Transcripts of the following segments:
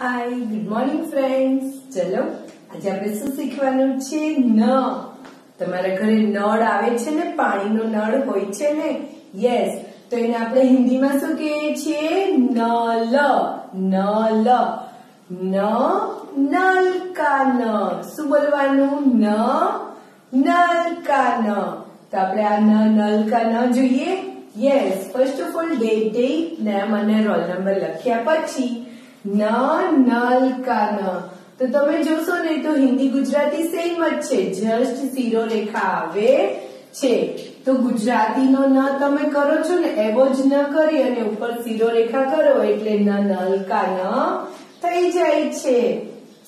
Hi good morning friends ચલો, આજે આપણે શું શીખવાનું છે? ન તમારા ઘરે નળ આવે છે ને? પાણીનો નળ હોય છે ને? યસ તો એને આપણે હિન્દીમાં શું કહીએ છીએ? નલ નલ ન નલકા ન? શું બોલવાનું? ન નલકા ન? તો આપણે આ ન નલકા ન જોઈએ? Yes first of all date date નામ અને રોલ નંબર લખ્યા પછી ન નલકા ન તો તમે જોશો ને તો હિન્દી ગુજરાતી સેમ જ છે. જસ્ટ સીરો રેખા આવે છે. તો ગુજરાતીનો ન તમે કરો છો ને, એવો જ ન કરી અને ઉપર સીરો રેખા કરો એટલે ન નલકા ન થઈ જાય છે.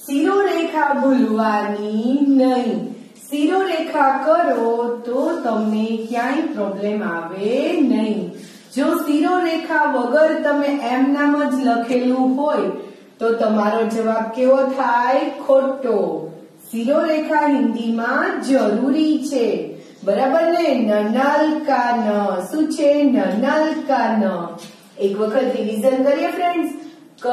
સીરો રેખા ભૂલવાની નહીં. સીરો રેખા કરો તો તમને ક્યાંય પ્રોબ્લેમ આવે નહીં. જો શિરોરેખા વગર તમે એમ નામ જ લખેલું હોય, તો તમારો જવાબ કેવો થાય? ખોટો. શિરોરેખા હિન્દીમાં જરૂરી છે. બરાબર ને? નનલ ન. શું છે? નનલ ન. એક વખત રિવિઝન કરીએ ફ્રેન્ડ્સ ક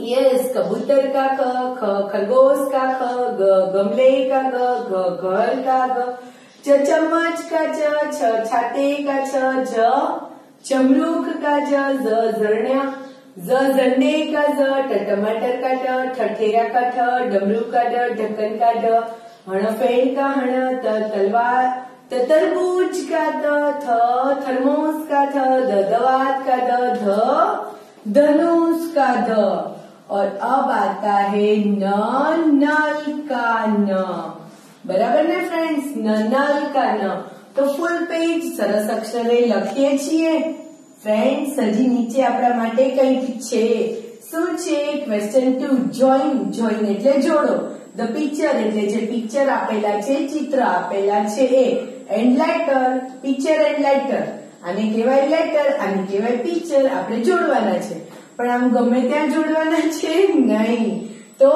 યસ કબૂતર કા ક, ખ, ખરગોશ કા ખ, ગ, ગમલે કા ગ, ઘર કા ગ. च चम्मच का च, छ छाते का छ, ज चमरूख का ज ज झरण्या ज झंडे का ज, ट टमाटर का ट ठठेरा का ठ, डमरू का ड, ढक्कन का ड हणफेड़ का हण, त तलवार, त तरबूज का त थ थर्मोस का थ, द दवात का द, ध धनुष का ध और अब आता है न, नल का न। બરાબર ને ફ્રેન્ડ્સ ન નલ કા ન તો ફૂલ પેજ સરસ અક્ષરે લખીએ છીએ ફ્રેન્ડ્સ હજી નીચે આપણા માટે કંઈક છે શું છે ક્વેશ્ચન ટુ જોઈન જોઈન એટલે જોડો ધ પિક્ચર એટલે જે પિક્ચર આપેલા છે ચિત્ર આપેલા છે એ and letter picture and letter આને કહેવાય લેટર આને કહેવાય પિક્ચર આપણે જોડવાના છે પણ આમ ગમે ત્યાં જોડવાના છે નહીં તો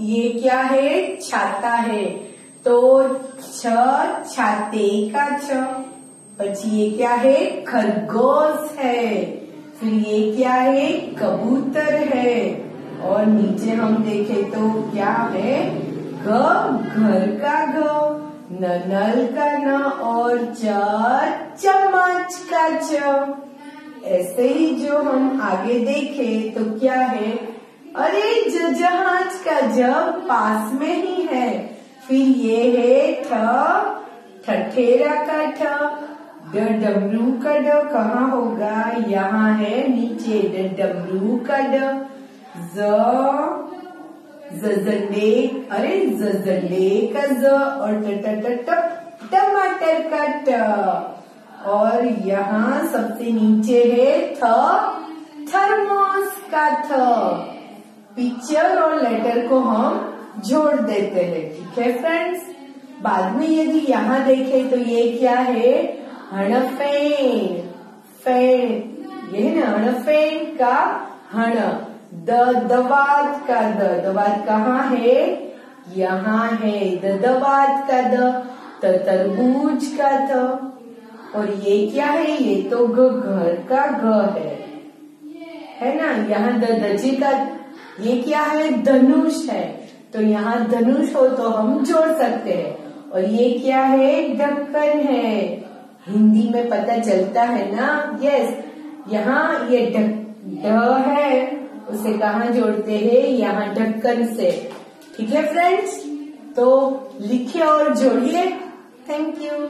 ये क्या है छाता है तो छाते का छ। પછી ये क्या है खरगोश है फिर ये क्या है कबूतर है और नीचे हम देखे तो क्या है ग घर का ग न नल का न और च चम्मच का च ऐसे ही जो हम आगे देखे तो क्या है अरे जहाज़ का जब पास में ही है फिर ये है ठठेरा का ठ ड डमरू का ड कहाँ होगा? यहाँ है, नीचे ड डमरू का ड ज जजंडे अरे जजंडे का ज, और टमाटर का ट और यहाँ सबसे नीचे है थ थर्मोस का थ पिक्चर और लेटर को हम जोड़ देते हैं, ठीक है फ्रेंड्स बाद में यदि यहाँ देखें तो ये क्या है? हणफेन, फेन ये है ना, हणफेन का हण, द दवात का द दवात कहाँ है? यहाँ है, द दवात का द, त, तरबूज का थ, और ये क्या है? ये तो ग, घर का ग है है ना? यहाँ द, दजी का, ये क्या है? धनुष है। तो यहाँ धनुष हो तो हम जोड़ सकते हैं। और ये क्या है? ढक्कन है। हिंदी में पता चलता है ना? यस यहाँ ये ढ है। उसे कहा जोड़ते हैं? यहाँ ढक्कन से। ठीक है फ्रेंड्स तो लिखिए और जोड़िए। Thank you